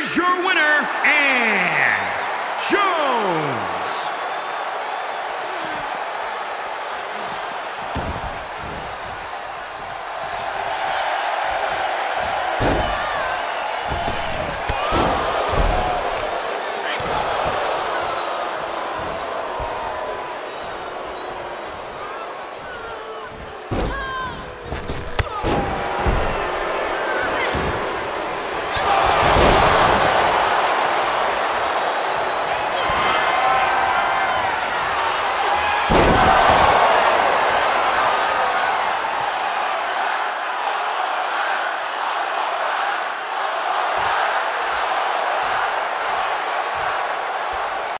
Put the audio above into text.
is your winner, and Jones. Ha!